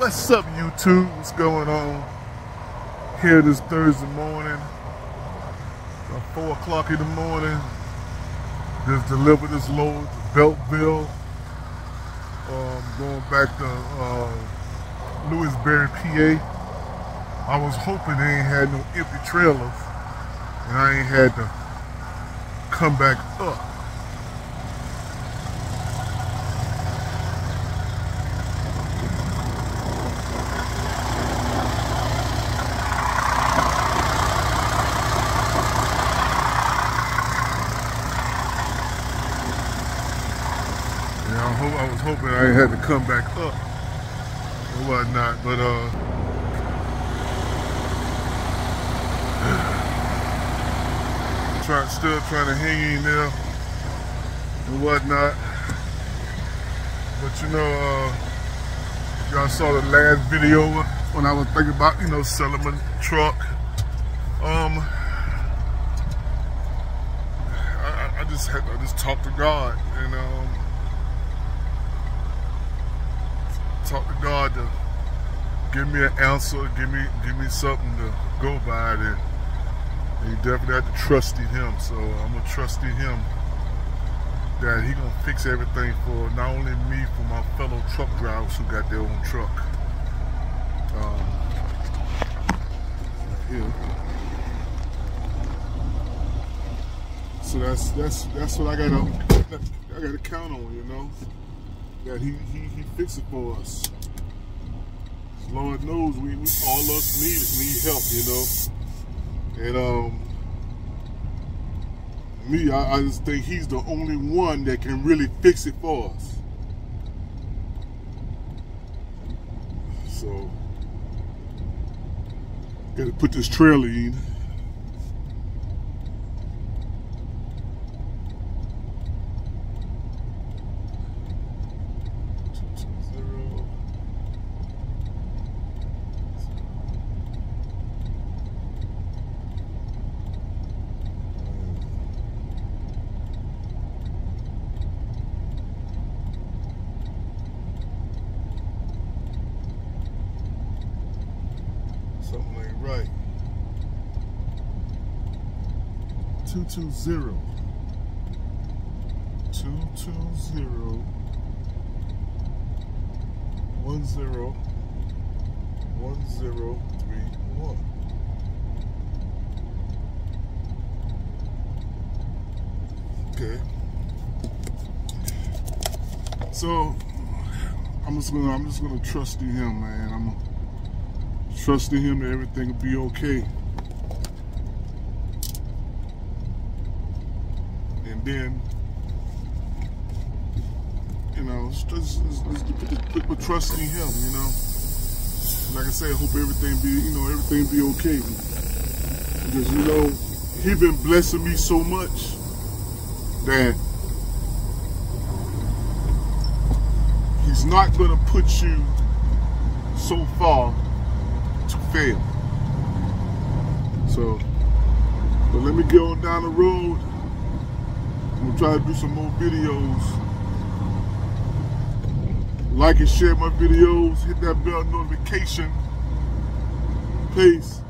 What's up, YouTube? What's going on? Here this Thursday morning, about 4 o'clock in the morning. Just delivered this load to Beltsville. Um, going back to uh, Lewisberry, PA. I was hoping they ain't had no empty trailers and I ain't had to come back up. I, hope, I was hoping I had to come back up and whatnot, but uh, try, still trying to hang in there and whatnot. But you know, uh, y'all saw the last video when I was thinking about, you know, selling my truck. Um, I, I just had, I just talked to God and um, talk to God to give me an answer, give me give me something to go by. Then you definitely have to trust in Him. So I'm gonna trust in Him that He gonna fix everything for not only me, for my fellow truck drivers who got their own truck. Um. So that's that's that's what I gotta I gotta count on, you know that he, he, he fix it for us. Lord knows we, we all us need need help, you know. And um me, I, I just think he's the only one that can really fix it for us. So gotta put this trailer in. Something ain't right. 220. 220. 10. 1031. Okay. So I'm just gonna I'm just gonna trust in him, man. I'm gonna trust in him that everything will be okay. And then, you know, just, just, put, trust in him, you know. Like I said, I hope everything be, you know, everything be okay. Because, you know, he been blessing me so much that he's not going to put you so far fail. So, but let me get on down the road. I'm gonna try to do some more videos. Like and share my videos. Hit that bell notification. Peace.